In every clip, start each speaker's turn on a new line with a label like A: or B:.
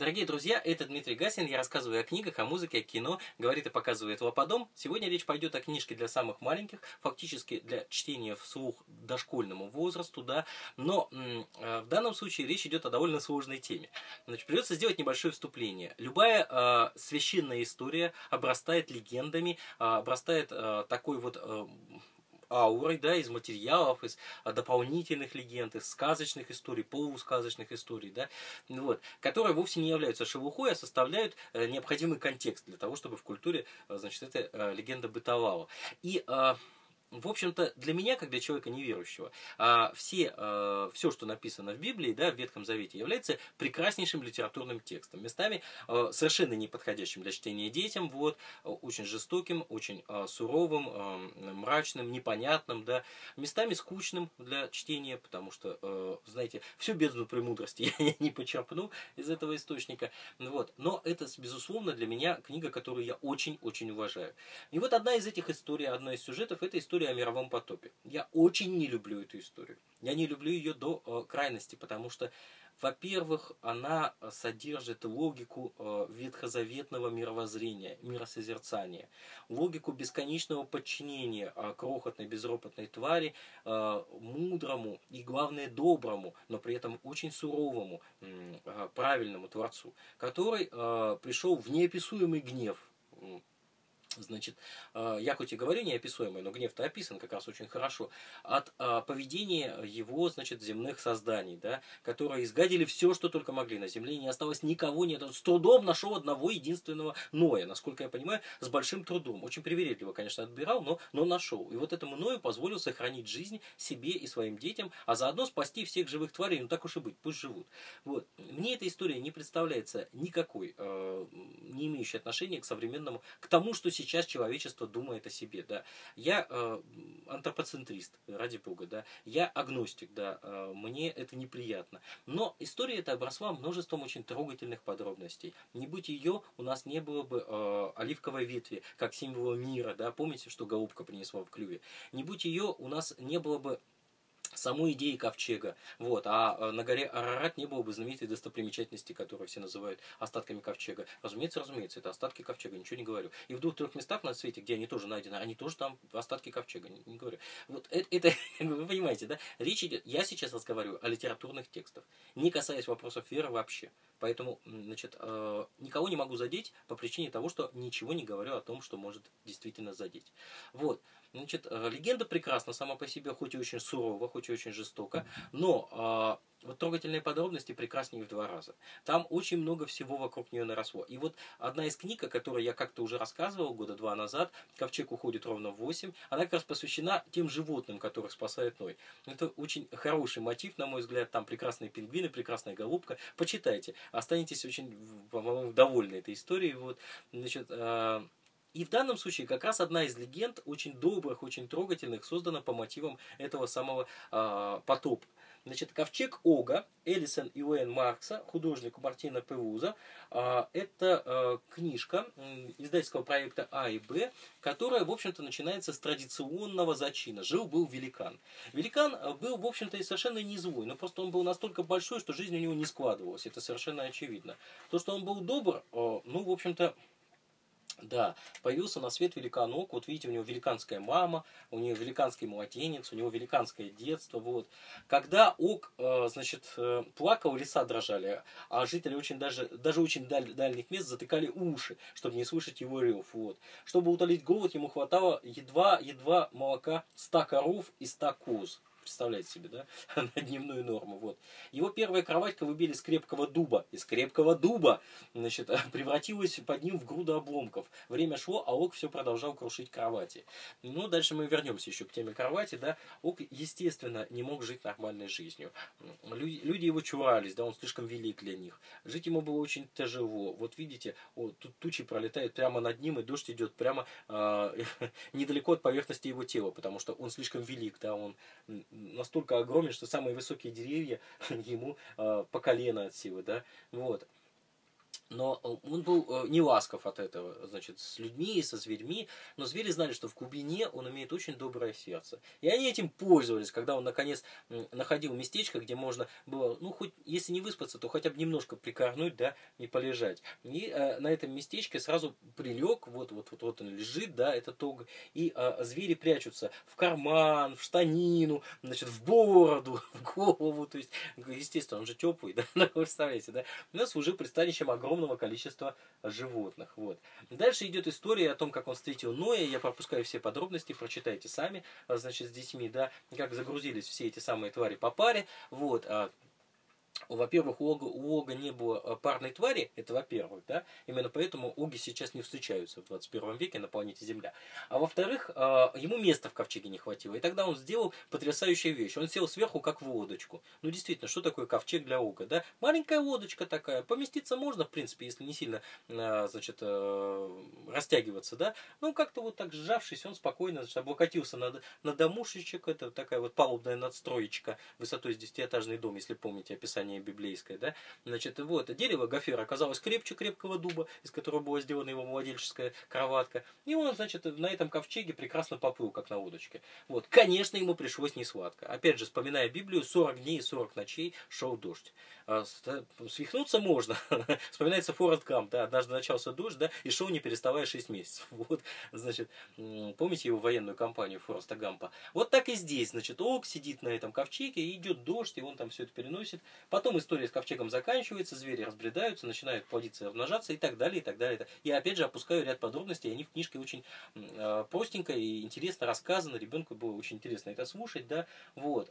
A: Дорогие друзья, это Дмитрий Гасин. Я рассказываю о книгах, о музыке, о кино. Говорит и показывает Лопадом. Сегодня речь пойдет о книжке для самых маленьких, фактически для чтения вслух дошкольному возрасту, да. Но э, в данном случае речь идет о довольно сложной теме. Значит, придется сделать небольшое вступление. Любая э, священная история обрастает легендами, э, обрастает э, такой вот э, аурой, да, из материалов, из а, дополнительных легенд, из сказочных историй, полусказочных историй, да, вот, которые вовсе не являются шелухой, а составляют э, необходимый контекст для того, чтобы в культуре, э, значит, эта э, легенда бытовала. И в общем-то, для меня, как для человека неверующего, а, все, а, все, что написано в Библии, да, в Ветхом Завете, является прекраснейшим литературным текстом. Местами а, совершенно неподходящим для чтения детям, вот, очень жестоким, очень суровым, мрачным, непонятным, да, местами скучным для чтения, потому что, знаете, всю бездну премудрости я не почерпну из этого источника. Вот. Но это, безусловно, для меня книга, которую я очень-очень уважаю. И вот одна из этих историй, одна из сюжетов, это история история о мировом потопе. Я очень не люблю эту историю. Я не люблю ее до э, крайности, потому что, во-первых, она содержит логику э, ветхозаветного мировоззрения, миросозерцания, логику бесконечного подчинения э, крохотной безропотной твари э, мудрому и, главное, доброму, но при этом очень суровому, э, правильному Творцу, который э, пришел в неописуемый гнев Значит, э, я хоть и говорю неописуемый, но гнев-то описан как раз очень хорошо, от э, поведения его, значит, земных созданий, да, которые изгадили все, что только могли на земле, не осталось никого, нет, с трудом нашел одного единственного Ноя, насколько я понимаю, с большим трудом. Очень привередливо, конечно, отбирал, но, но нашел. И вот этому Ною позволил сохранить жизнь себе и своим детям, а заодно спасти всех живых тварей, ну так уж и быть, пусть живут. Вот. Мне эта история не представляется никакой, э, не имеющей отношения к современному, к тому, что сейчас человечество думает о себе, да. Я э, антропоцентрист, ради бога, да. Я агностик, да. Э, мне это неприятно. Но история эта обросла множеством очень трогательных подробностей. Не будь ее, у нас не было бы э, оливковой ветви, как символа мира, да. Помните, что голубка принесла в клюве? Не будь ее, у нас не было бы саму идеи ковчега. Вот. А э, на горе Арарат не было бы знаменитой достопримечательности, которую все называют остатками ковчега. Разумеется, разумеется, это остатки ковчега, ничего не говорю. И в двух-трех местах на свете, где они тоже найдены, они тоже там остатки ковчега, не, не говорю. Вот это, это, вы понимаете, да? Речь идет, я сейчас разговариваю о литературных текстах, не касаясь вопросов веры вообще. Поэтому, значит, э, никого не могу задеть по причине того, что ничего не говорю о том, что может действительно задеть. Вот. Значит, э, легенда прекрасна сама по себе, хоть и очень сурова, хоть и очень жестока, но э, вот трогательные подробности прекраснее в два раза. Там очень много всего вокруг нее наросло. И вот одна из книг, о которой я как-то уже рассказывал года два назад, «Ковчег уходит ровно в восемь», она как раз посвящена тем животным, которых спасает Ной. Это очень хороший мотив, на мой взгляд. Там прекрасные пингвины, прекрасная голубка. Почитайте. Останетесь очень, по-моему, довольны этой историей. Вот. Значит, э, и в данном случае как раз одна из легенд, очень добрых, очень трогательных, создана по мотивам этого самого э, потопа. Значит, «Ковчег Ога», Элисон и Уэйн Маркса, художник Мартина Певуза. Э, это э, книжка издательского проекта А и Б, которая, в общем-то, начинается с традиционного зачина. Жил-был великан. Великан был, в общем-то, и совершенно не злой, но просто он был настолько большой, что жизнь у него не складывалась. Это совершенно очевидно. То, что он был добр, ну, в общем-то, да, появился на свет великан Ок. Вот видите, у него великанская мама, у него великанский младенец, у него великанское детство. Вот. Когда Ок, э, значит, э, плакал, леса дрожали, а жители очень даже, даже очень даль, дальних мест затыкали уши, чтобы не слышать его рев. Вот. Чтобы утолить голод, ему хватало едва-едва молока 100 коров и 100 коз представляете себе, да, на дневную норму, вот. Его первая кроватька выбили из крепкого дуба, из крепкого дуба, значит, превратилась под ним в груду обломков. Время шло, а Ок все продолжал крушить кровати. Ну, дальше мы вернемся еще к теме кровати, да. Ок, естественно, не мог жить нормальной жизнью. Люди, люди его чурались, да, он слишком велик для них. Жить ему было очень тяжело. Вот видите, вот, тут тучи пролетают прямо над ним, и дождь идет прямо э, недалеко от поверхности его тела, потому что он слишком велик, да, он настолько огромен, что самые высокие деревья ему э, по колено от силы, да, вот. Но э, он был э, не ласков от этого, значит, с людьми и со зверьми, но звери знали, что в глубине он имеет очень доброе сердце. И они этим пользовались, когда он, наконец, находил местечко, где можно было, ну, хоть, если не выспаться, то хотя бы немножко прикорнуть, да, и полежать. И э, на этом местечке сразу прилег, вот, вот, вот, он лежит, да, это тог, и э, звери прячутся в карман, в штанину, значит, в бороду, в голову, то есть, естественно, он же теплый, да, представляете, да, у нас уже пристанищем огромное огромного количества животных. Вот. Дальше идет история о том, как он встретил Ноя. Я пропускаю все подробности, прочитайте сами, а, значит, с детьми, да, как загрузились все эти самые твари по паре. Вот. Во-первых, у Ога, у Ога не было э, парной твари, это во-первых, да, именно поэтому Оги сейчас не встречаются в 21 веке на планете Земля. А во-вторых, э, ему места в ковчеге не хватило, и тогда он сделал потрясающую вещь. Он сел сверху, как в лодочку. Ну, действительно, что такое ковчег для Ога, да? Маленькая лодочка такая, поместиться можно, в принципе, если не сильно, э, значит, растягиваться, да? Ну, как-то вот так сжавшись, он спокойно, значит, облокотился на, на домушечек, это такая вот палубная надстроечка высотой с десятиэтажный дом, если помните описание описание библейское, да, значит, вот, дерево гофера оказалось крепче крепкого дуба, из которого была сделана его владельческая кроватка, и он, значит, на этом ковчеге прекрасно поплыл, как на удочке. Вот, конечно, ему пришлось не сладко. Опять же, вспоминая Библию, 40 дней и 40 ночей шел дождь. А, свихнуться можно. Вспоминается Форест Гамп, да, однажды начался дождь, да, и шел не переставая 6 месяцев. Вот, значит, помните его военную кампанию Фореста Гампа? Вот так и здесь, значит, Ок сидит на этом ковчеге, и идет дождь, и он там все это переносит. Потом история с ковчегом заканчивается, звери разбредаются, начинают плодиться и размножаться и так далее, и так далее. Я опять же опускаю ряд подробностей, они в книжке очень э, простенько и интересно рассказаны, ребенку было очень интересно это слушать, да, вот.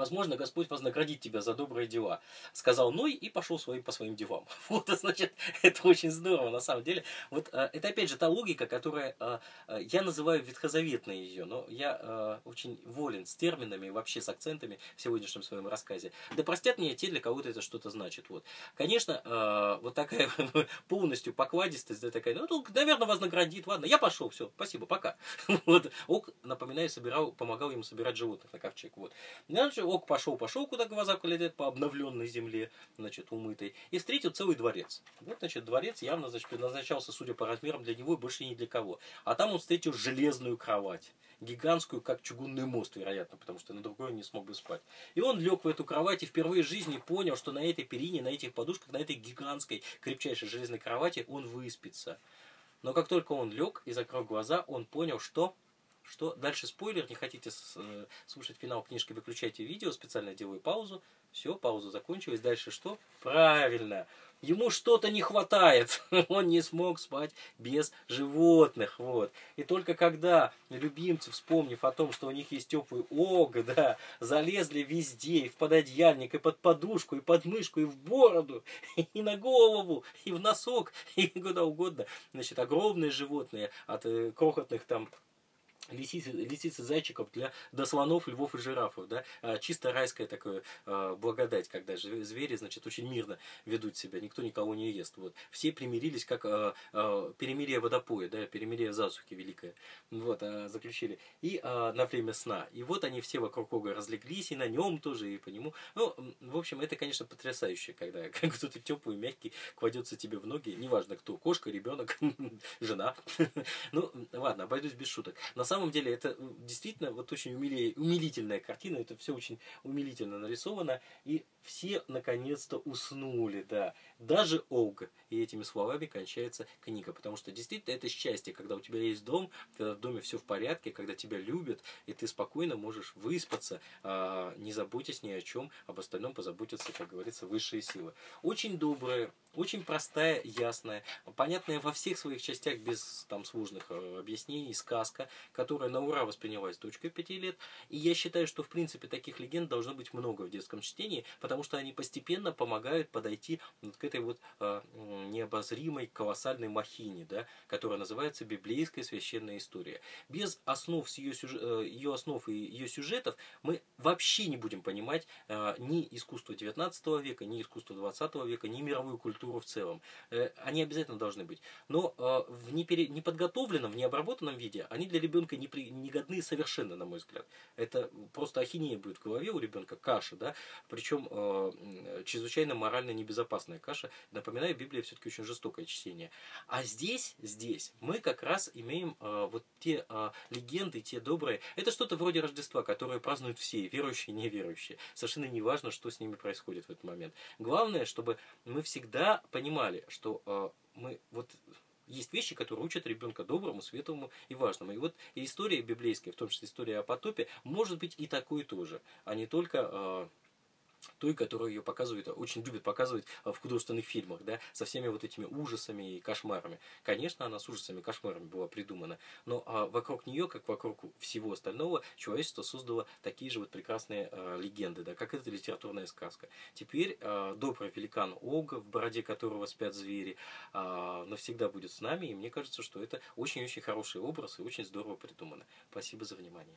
A: Возможно, Господь вознаградит тебя за добрые дела. Сказал Ной и пошел своим, по своим делам. Вот, значит, это очень здорово, на самом деле. Вот э, это, опять же, та логика, которая, э, э, я называю ветхозаветной ее, но я очень волен с терминами, вообще с акцентами в сегодняшнем своем рассказе. Да простят меня те, для кого-то это что-то значит. Вот. Конечно, вот такая полностью покладистость, да, такая, ну, наверное, вознаградит, ладно, я пошел, все, спасибо, пока. Вот. Ок, напоминаю, собирал, помогал ему собирать животных на ковчег. Вот. Дальше Дальше ок пошел, пошел, куда глаза глядят, по обновленной земле, значит, умытой, и встретил целый дворец. Вот, значит, дворец явно, значит, предназначался, судя по размерам, для него и больше ни для кого. А там он встретил железную кровать гигантскую, как чугунный мост, вероятно, потому что на другой он не смог бы спать. И он лег в эту кровать и впервые в жизни понял, что на этой перине, на этих подушках, на этой гигантской, крепчайшей железной кровати он выспится. Но как только он лег и закрыл глаза, он понял, что что дальше спойлер, не хотите э, слушать финал книжки, выключайте видео, специально делаю паузу. Все, пауза закончилась. Дальше что? Правильно. Ему что-то не хватает. Он не смог спать без животных. Вот. И только когда любимцы, вспомнив о том, что у них есть теплый ог, да, залезли везде, и в пододеяльник, и под подушку, и под мышку, и в бороду, и на голову, и в носок, и куда угодно. Значит, огромные животные от э, крохотных там лисицы, лисицы зайчиков для до слонов, львов и жирафов, да, а, чисто райская такая а, благодать, когда звери, значит, очень мирно ведут себя, никто никого не ест, вот, все примирились, как а, перемирие водопоя, да, перемирие засухи великое, вот, заключили, и на время сна, и вот они все вокруг Ога разлеглись, и на нем тоже, и по нему, ну, в общем, это, конечно, потрясающе, когда кто-то теплый, мягкий кладется тебе в ноги, неважно кто, кошка, ребенок, жена, ну, ладно, обойдусь без шуток, на самом самом деле это действительно вот очень умили, умилительная картина, это все очень умилительно нарисовано, и все наконец-то уснули, да. Даже Олга. И этими словами кончается книга. Потому что действительно это счастье, когда у тебя есть дом, когда в доме все в порядке, когда тебя любят, и ты спокойно можешь выспаться, а, не заботясь ни о чем, об остальном позаботятся, как говорится, высшие силы. Очень добрая, очень простая, ясная, понятная во всех своих частях без там сложных э, объяснений, сказка, которая на ура воспринялась дочкой пяти лет. И я считаю, что в принципе таких легенд должно быть много в детском чтении, потому что они постепенно помогают подойти вот к этой вот э, необозримой колоссальной махине, да, которая называется библейская священная история. Без основ с ее, сюжет, э, ее основ и ее сюжетов мы вообще не будем понимать э, ни искусство 19 века, ни искусство 20 века, ни мировую культуру культуру в целом. Э, они обязательно должны быть. Но э, в непере... неподготовленном, в необработанном виде они для ребенка не, при... не годны совершенно, на мой взгляд. Это просто ахинея будет в голове у ребенка, каша, да, причем э, чрезвычайно морально небезопасная каша. Напоминаю, Библия все-таки очень жестокое чтение. А здесь, здесь мы как раз имеем вот те легенды, те добрые. Это что-то вроде Рождества, которое празднуют все, верующие и неверующие. Совершенно не важно, что с ними происходит в этот момент. Главное, чтобы мы всегда понимали, что э, мы вот есть вещи, которые учат ребенка доброму, светлому и важному. И вот история библейская, в том числе история о потопе, может быть и такой тоже, а не только э, той, которую ее показывают, очень любят показывать в художественных фильмах, да, со всеми вот этими ужасами и кошмарами. Конечно, она с ужасами и кошмарами была придумана, но а, вокруг нее, как вокруг всего остального, человечество создало такие же вот прекрасные а, легенды, да, как эта литературная сказка. Теперь а, добрый великан Ога, в бороде которого спят звери, а, навсегда будет с нами, и мне кажется, что это очень-очень хороший образ и очень здорово придумано. Спасибо за внимание.